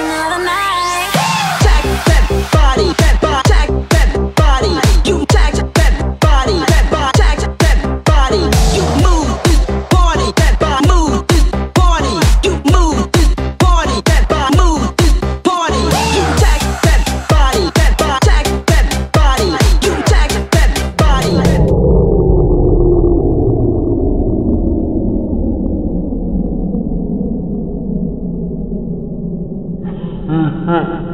another night. 嗯ん、